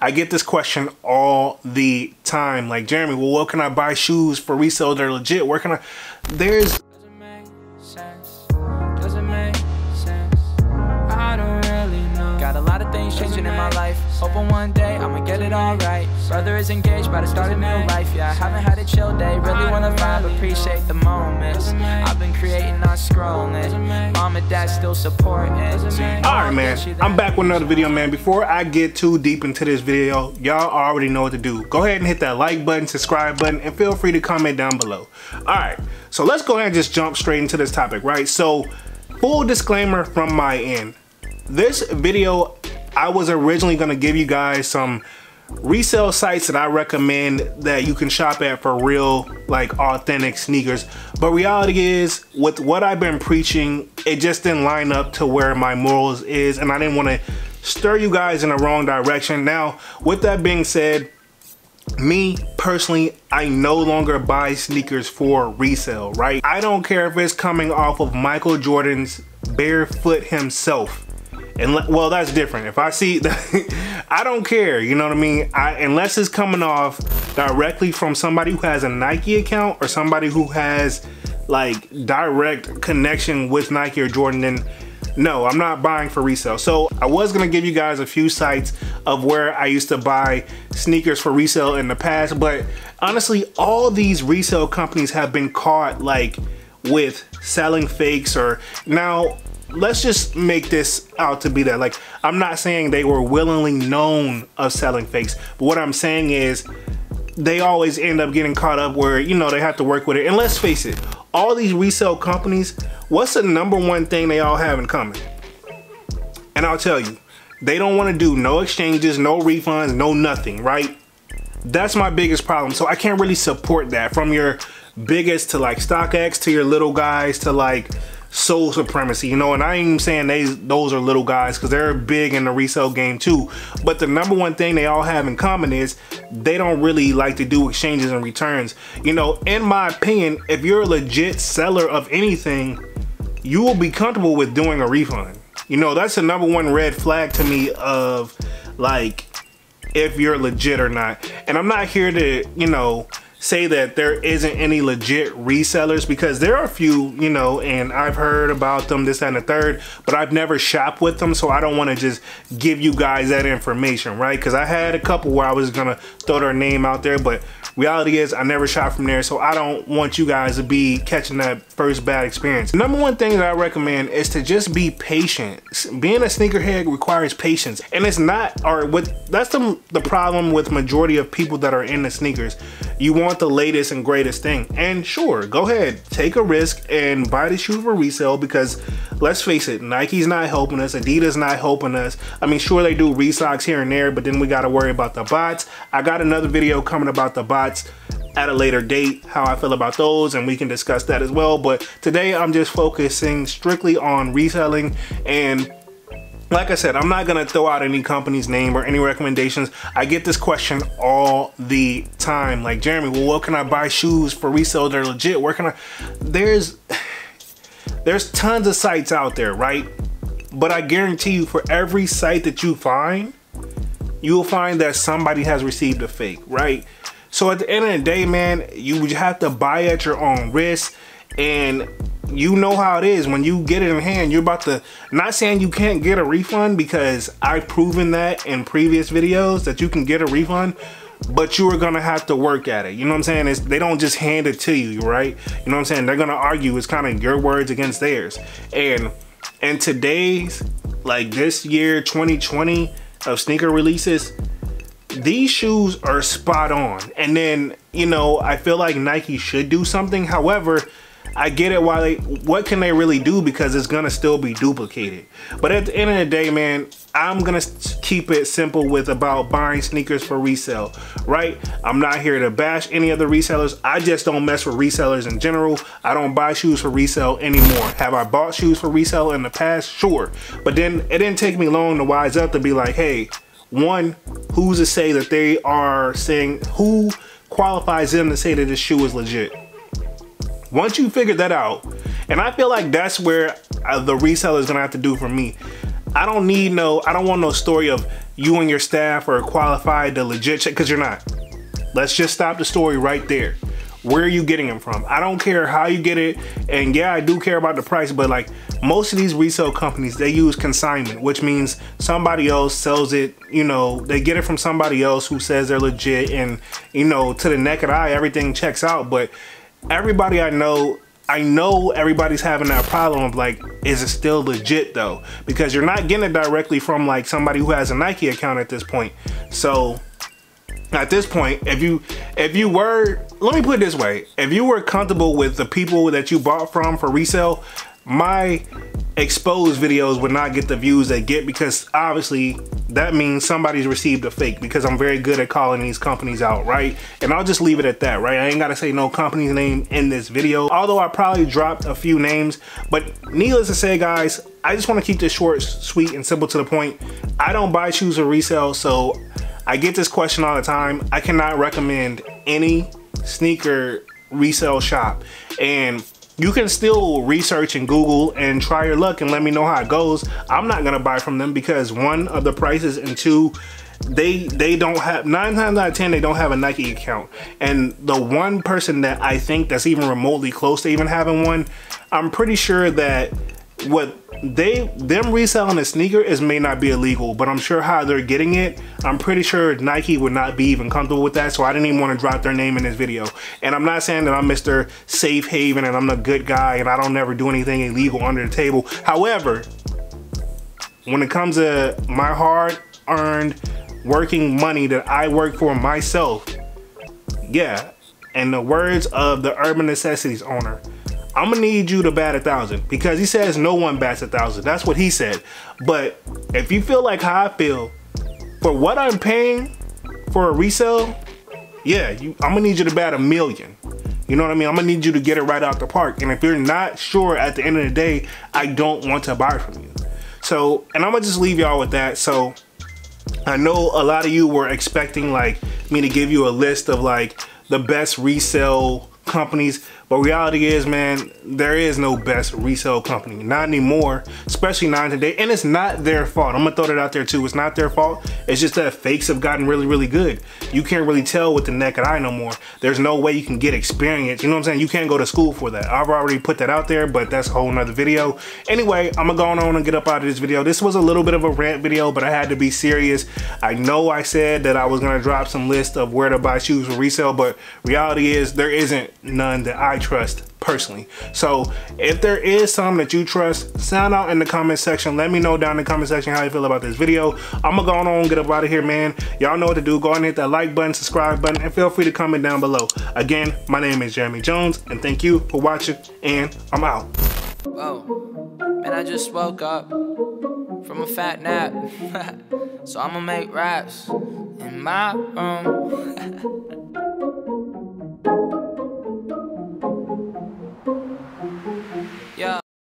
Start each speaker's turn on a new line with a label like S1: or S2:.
S1: I get this question all the time. Like, Jeremy, well, what can I buy shoes for resale that are legit? Where can I? There's
S2: Hoping one day I'ma get it all right. Brother is engaged, about to start a new life. Yeah, I haven't had a chill day. Really wanna vibe, appreciate the moments. I've been creating, not scrolling. Mom and dad still supporting.
S1: All right, man. I'm back with another video, man. Before I get too deep into this video, y'all already know what to do. Go ahead and hit that like button, subscribe button, and feel free to comment down below. All right, so let's go ahead and just jump straight into this topic, right? So, full disclaimer from my end. This video, I was originally gonna give you guys some resale sites that I recommend that you can shop at for real, like authentic sneakers. But reality is, with what I've been preaching, it just didn't line up to where my morals is, and I didn't want to stir you guys in the wrong direction. Now, with that being said, me personally, I no longer buy sneakers for resale, right? I don't care if it's coming off of Michael Jordan's barefoot himself. And well, that's different. If I see, I don't care. You know what I mean? I, unless it's coming off directly from somebody who has a Nike account or somebody who has like direct connection with Nike or Jordan, then no, I'm not buying for resale. So I was gonna give you guys a few sites of where I used to buy sneakers for resale in the past, but honestly, all these resale companies have been caught like with selling fakes or now let's just make this out to be that. Like i'm not saying they were willingly known of selling fakes but what i'm saying is they always end up getting caught up where you know they have to work with it. And let's face it all these resale companies what's the number one thing they all have in common? And i'll tell you they don't want to do no exchanges no refunds no nothing right? That's my biggest problem. So i can't really support that from your biggest to like StockX to your little guys to like Sole Supremacy, you know, and I ain't saying they those are little guys because they're big in the resale game too. But the number one thing they all have in common is they don't really like to do exchanges and returns. You know, in my opinion, if you're a legit seller of anything, you will be comfortable with doing a refund. You know, that's the number one red flag to me of like if you're legit or not. And I'm not here to, you know, say that there isn't any legit resellers because there are a few, you know, and I've heard about them, this and the third, but I've never shopped with them, so I don't want to just give you guys that information, right? Because I had a couple where I was gonna throw their name out there, but reality is I never shop from there, so I don't want you guys to be catching that first bad experience. The number one thing that I recommend is to just be patient. Being a sneakerhead requires patience, and it's not, or with, that's the, the problem with majority of people that are into sneakers. You want the latest and greatest thing, and sure, go ahead, take a risk and buy the shoe for resale because let's face it, Nike's not helping us, Adidas not helping us. I mean, sure they do restocks here and there, but then we gotta worry about the bots. I got another video coming about the bots at a later date how I feel about those and we can discuss that as well but today I'm just focusing strictly on reselling and like I said, I'm not gonna throw out any company's name or any recommendations. I get this question all the time. Like, Jeremy, well, what can I buy shoes for resale that are legit? Where can I? There's, there's tons of sites out there, right? But I guarantee you, for every site that you find, you will find that somebody has received a fake, right? So at the end of the day, man, you would have to buy at your own risk and you know how it is. When you get it in hand you're about to not saying you can't get a refund because I've proven that in previous videos that you can get a refund but you are gonna have to work at it. You know what I'm saying? It's, they don't just hand it to you right? You know what I'm saying? They're gonna argue. It's kind of your words against theirs. And in today's like this year 2020 of sneaker releases these shoes are spot on. And then, you know, I feel like Nike should do something. However, I get it why they what can they really do because it's gonna still be duplicated. But at the end of the day, man, I'm gonna keep it simple with about buying sneakers for resale, right? I'm not here to bash any of the resellers. I just don't mess with resellers in general. I don't buy shoes for resale anymore. Have I bought shoes for resale in the past? Sure. But then it didn't take me long to wise up to be like, hey, one, who's to say that they are saying, who qualifies them to say that this shoe is legit? Once you figure that out, and I feel like that's where uh, the reseller is gonna have to do for me. I don't need no, I don't want no story of you and your staff are qualified to legit check because you're not. Let's just stop the story right there. Where are you getting them from? I don't care how you get it. And yeah, I do care about the price, but like most of these resale companies, they use consignment, which means somebody else sells it, you know, they get it from somebody else who says they're legit and, you know, to the naked eye, everything checks out. But everybody I know I know everybody's having that problem of like, is it still legit though? Because you're not getting it directly from like somebody who has a Nike account at this point. So at this point, if you if you were, let me put it this way, if you were comfortable with the people that you bought from for resale, my exposed videos would not get the views they get because obviously that means somebody's received a fake because I'm very good at calling these companies out, right? And I'll just leave it at that, right? I ain't gotta say no company's name in this video, although I probably dropped a few names, but needless to say, guys, I just wanna keep this short, sweet, and simple to the point. I don't buy shoes or resale, so I get this question all the time. I cannot recommend any sneaker resale shop. And you can still research and Google and try your luck and let me know how it goes. I'm not gonna buy from them because one of the prices and two, they they don't have nine times out of ten they don't have a Nike account. And the one person that I think that's even remotely close to even having one, I'm pretty sure that what they them reselling a sneaker is may not be illegal, but I'm sure how they're getting it, I'm pretty sure Nike would not be even comfortable with that. So I didn't even want to drop their name in this video. And I'm not saying that I'm Mr. Safe Haven and I'm the good guy and I don't never do anything illegal under the table. However, when it comes to my hard earned working money that I work for myself, yeah, and the words of the Urban Necessities owner, I'm gonna need you to bat a thousand because he says no one bats a thousand. That's what he said. But if you feel like how I feel, for what I'm paying for a resale, yeah, you, I'm gonna need you to bat a million. You know what I mean? I'm gonna need you to get it right out the park. And if you're not sure at the end of the day, I don't want to buy from you. So, and I'm gonna just leave y'all with that. So, I know a lot of you were expecting like me to give you a list of like the best resale companies but reality is, man, there is no best resale company. Not anymore, especially not today. And it's not their fault. I'm gonna throw that out there too. It's not their fault. It's just that fakes have gotten really, really good. You can't really tell with the naked eye no more. There's no way you can get experience. You know what I'm saying? You can't go to school for that. I've already put that out there, but that's a whole nother video. Anyway, I'm gonna go on and get up out of this video. This was a little bit of a rant video, but I had to be serious. I know I said that I was gonna drop some list of where to buy shoes for resale, but reality is there isn't none that I trust personally. So if there is some that you trust, sound out in the comment section. Let me know down in the comment section how you feel about this video. I'm gonna go on and get up out of here, man. Y'all know what to do. Go and hit that like button, subscribe button, and feel free to comment down below. Again, my name is Jeremy Jones, and thank you for watching, and I'm out.
S2: I just woke up from a fat nap. so I'ma make raps in my room.